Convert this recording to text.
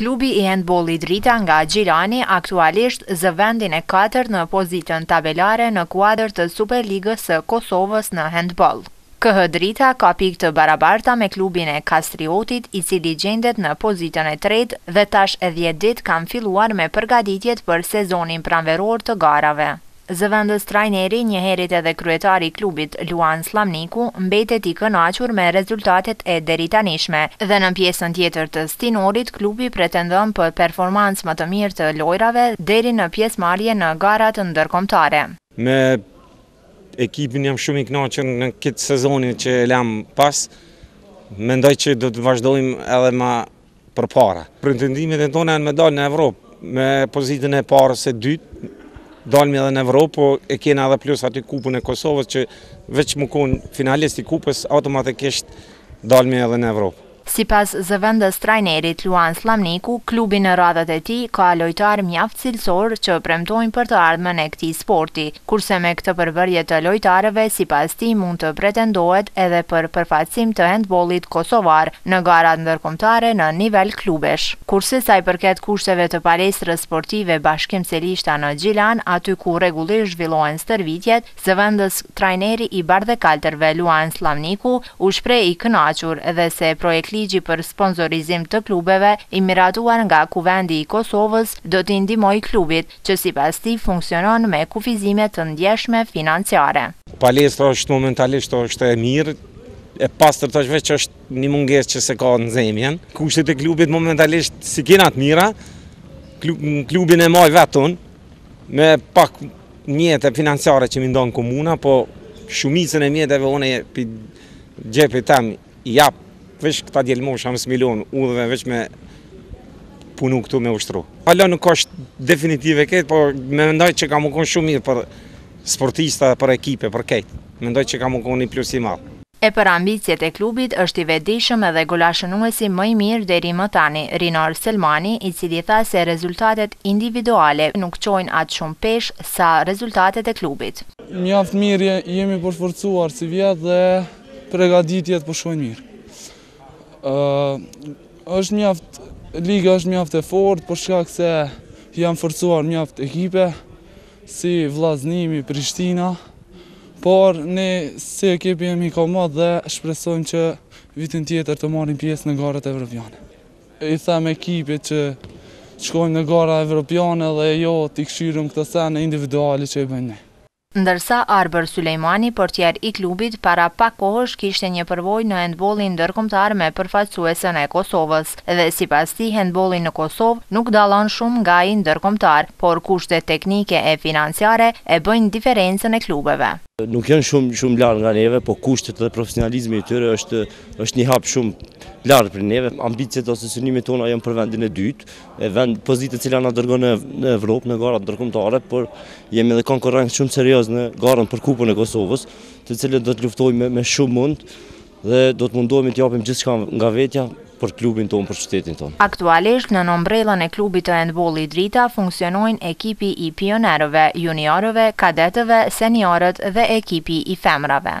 Klubi i Hendbollit Drita nga Gjilani aktualisht zë vendin e katërt në pozitën tabelare në kuadër të Superligës së Kosovës në hendboll. KH Drita ka pikë të barabarta me klubin e Kastriotit, i cili gjendet në pozitën e tretë dhe tash e dhjetë ditë kanë filluar me përgatitjet për sezonin pranveror të garave. Zëvendëstrajneri, njëherit edhe kryetari i klubit, Luan Sllamniku, mbetet i kënaqur me rezultatet e deritanishme dhe në pjesën tjetër të stinorit klubi pretendon për performancë më të mirë të lojrave deri në pjesëmarrje në garat ndërkombëtare. Me ekipin jam shumë i kënaqur në këtë sezonin që e lamë pas. Mendoj që do të vazhdojmë edhe ma përpara. Pretendimet e tona janë me dalë në Evropë, me pozitën e parë ose dytë, dalmi edhe në Evropë, po e kena edhe plus aty kupën e Kosovës që veç me konë finalist i kupës, automatikisht dalmi edhe në Evropë. Sipas zëvendës trajnerit Luan Sllamniku, klubi në radhët e tij ka lojtarë mjaft cilësorë që premtojnë për të ardhmen e këtij sporti. Kurse me këtë përbërje të lojtarëve, sipas tij mund të pretendohet edhe për përfaqësim të hendbollit kosovar në garat ndërkombëtare në nivel klubesh. Kurse sa i përket kushteve të palestrës sportive Bashkim Selishta në Gjilan, aty ku rregullisht zhvillohen stërvitjet, zëvendës trajneri i bardhekaltërve Luan Sllamniku u shpreh i kënaqur dhe se projektligji për sponsorizim të klubeve i miratuar nga Kuvendi i Kosovës do t'i ndihmojë klubit që sipas tij funksionon me kufizime të ndjeshme financiare. Palestra është momentalisht osht e mirë, e pastër tash veç është një mungesë që s'e ka nxemjen. Kushtet e klubit momentalisht s'i kena të mira, klubin e maj vetun, me pak mjete financiare që m'i ndon komuna, po shumicën e mjeteve unë prej xhepit tem. Jap, veç këta djelmosha mos me i lonë udhëve, veç me punu këtu me ushtru. Hala nuk osht definitive krejt, por mendoj që ka me konë shumë mirë për sportista dhe për ekipe, për krejt. Mendoj që ka me konë një plus i madhë. E për ambiciet e klubit është i vetëdijshëm edhe golashënuesi më i mirë deri më tani, Rinor Selmani, i cili tha se rezultatet individuale nuk çojnë aq shumë peshë sa rezultatet e klubit. Mjaft mirë jemi përforcuar sivjet dhe Pregatitjet po shkojnë mirë. është mjaft liga është mjaft e fortë për shkak se janë forcuar mjaft ekipe si Vllaznimi, Prishtina, por ne si ekip jemi komod dhe shpresojmë që vitin tjetër të marrim pjesë në garat evropiane. I them ekipit që shkojmë në gara evropiane dhe jo t'i kshyrim këto sene individuale që i bëjmë ne. Ndërsa Arbër Sylejmani, portier i klubit, para pak kohësh kishte një përvojë në hendbollin ndërkombëtar me përfaqësuesen e Kosovës dhe sipas tij hendbolli në Kosovë nuk dallon shumë nga ai ndërkombëtar, por kushtet teknike e financiare e bëjnë diferencën e klubeve. Nuk janë shumë shumë larg nga neve, po kushtet dhe profesionalizmi i tyre është është një hap shumë larg prej neve. Ambiciet ose synimet tona janë për vendin e dytë, e vend pozitë e cila na dërgon në në Evropë, në garat ndërkombëtare, por jemi edhe konkurrentë shumë serioz në garën për Kupën e Kosovës, të cilën do të luftojmë me, me shumë mund dhe do të mundohemi të japim gjithçka nga vetja për klubin tonë, për qytetin tonë. Aktualisht në ombrellën e klubit të hendbollit Drita funksionojnë ekipi i pionerëve, juniorëve, kadetëve, seniorët dhe ekipi i femrave.